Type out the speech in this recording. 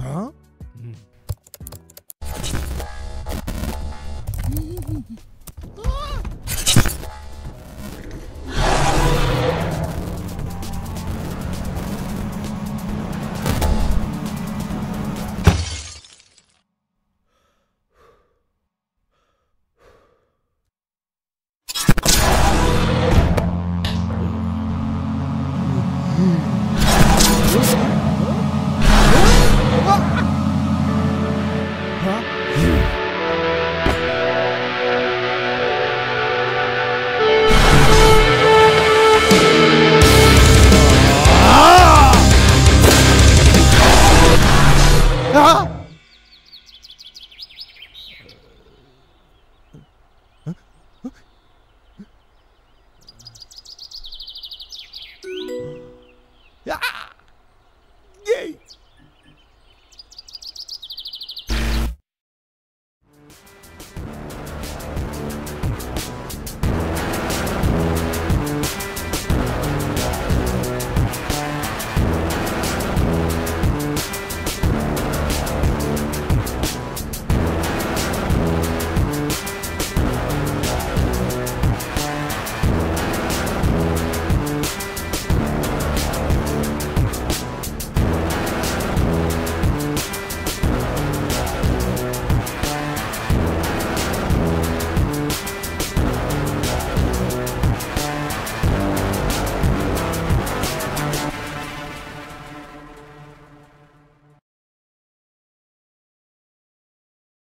Huh? over you. Ah!